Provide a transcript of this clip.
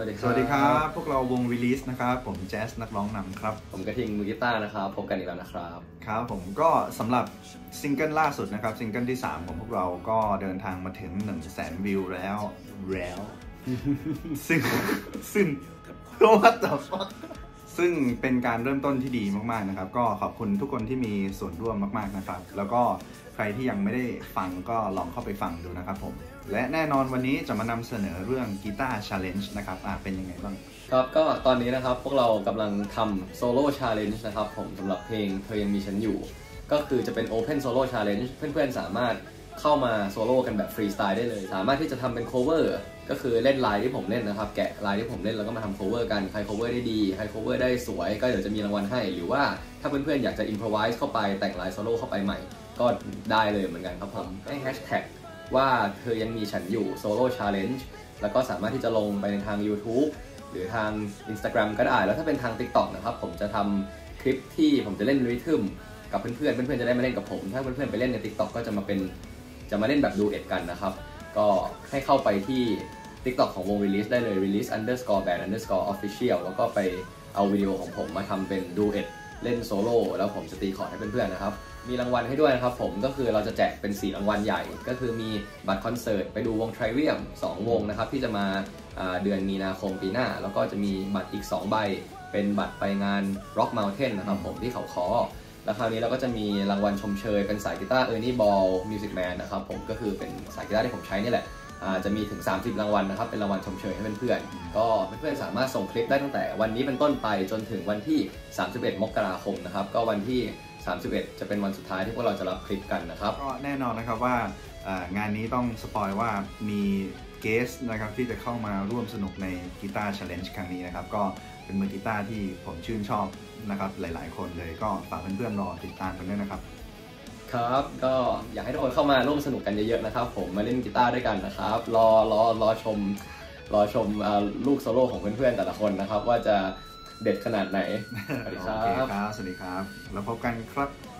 สวัสดีครับสวัสดีครับ พวกเราวง Release นะครับ ผมแจ๊สนักร้องนำครับ ผมกระทิงมือกีตาร์นะครับ พบกันอีกแล้วนะครับ ครับ ผมก็สำหรับซิงเกิลล่าสุดนะครับ ซิงเกิลที่ 3 ของพวกเราก็เดินทางมาถึง 1 0 0 0 0แสนวิวแล้ว แล้ว ซึ่งซึ่ง what the fuck ซึ่งเป็นการเริ่มต้นที่ดีมากๆนะครับ ก็ขอบคุณทุกคนที่มีส่วนร่วมมากๆนะครับ แล้วก็ใครที่ยังไม่ได้ฟังก็ลองเข้าไปฟังดูนะครับผม และแน่นอนวันนี้จะมานำเสนอเรื่องกีตาร์ challenge นะครับอะเป็นยังไงบ้าง ครับก็ตอนนี้นะครับพวกเรากำลังทำ solo challenge นะครับผมสำหรับเพลงเธอยังมีฉันอยู่ ก็คือจะเป็น Open Solo Challenge เพื่อนๆสามารถ เข้ามาโซโล่กันแบบฟรีสไตล์ได้เลย สามารถที่จะทำเป็น cover ก็คือเล่นลายที่ผมเล่นนะครับ แกะลายที่ผมเล่นแล้วก็มาทำ cover กันใคร cover ได้ดีใคร cover ได้สวยก็เดี๋ยวจะมีรางวัลให้ หรือว่าถ้าเพื่อนๆอยากจะ improvise เข้าไปแต่งลายโซโล่เข้าไปใหม่ ก็ได้เลยเหมือนกันครับผมให้ hashtag ว่าเธอยังมีฉันอยู่ Solo Challenge แล้วก็สามารถที่จะลงไปในทาง YouTube หรือทาง Instagram ก็ได้ แล้วถ้าเป็นทาง TikTok นะครับ ผมจะทำคลิปที่ผมจะเล่นริทึมกับเพื่อนๆ เพื่อนๆ จะได้มาเล่นกับผม ถ้าเพื่อนๆ ไปเล่นใน TikTok ก็จะมาเป็น จะมาเล่นแบบดูเอ็ดกันนะครับ ก็ให้เข้าไปที่ TikTok ของวง Release ได้เลย Release underscore band underscore official แล้วก็ไปเอาวิดีโอของผมมาทำเป็นดูเอ็ดเล่นโซโล่แล้วผมจะตีคอร์ดให้เพื่อนๆนะครับ มีรางวัลให้ด้วยนะครับผมก็คือเราจะแจกเป็น 4 รางวัลใหญ่ ก็คือมีบัตรคอนเสิร์ตไปดูวง t r i v i u m 2วงนะครับ ที่จะมาอ่าเดือนมีนาคมปีหน้า แล้วก็จะมีบัตรอีก 2 ใบ เป็นบัตรไปงาน Rock Mountain นะครับผมที่เขาคอ แล้วคราวนี้เราก็จะมีรางวัลชมเชย เป็นสายกีตาร์ Ernie Ball Music Man นะครับผมก็คือเป็นสายกีตาร์ที่ผมใช้นี่แหละอ่าจะมีถึง 30 รางวัลนะครับ เป็นรางวัลชมเชยให้เพื่อนๆ ก็เพื่อนๆ สามารถส่งคลิปได้ตั้งแต่วันนี้เป็นต้นไปจนถึงวันที่ 31 มกราคมนะครับ ก็วันที่ 31 จะเป็นวันสุดท้ายที่พวกเราจะรับคลิปกันนะครับ ก็แน่นอนนะครับว่าอ่า งานนี้ต้อง spoil ว่ามี guest นะครับที่จะเข้ามาร่วมสนุกในกีตาร์ challenge ครั้งนี้นะครับ ก็เป็นมือกีตาร์ที่ผมชื่นชอบนะครับหลาย ๆ คนเลยก็ฝากเพื่อนๆรอติดตามกันด้วยนะครับ ครับก็อยากให้ทุกคนเข้ามาร่วมสนุกกันเยอะๆนะครับ ผมมาเล่นกีตาร์ด้วยกันนะครับ รอรอรอชม รอชมอ่าลูกโซโล่ของเพื่อนๆแต่ละคนนะครับ ว่าจะเด็ดขนาดไหนสวัสดีครัโอเคบครับสวัสดีครับ แล้วพบกันครับ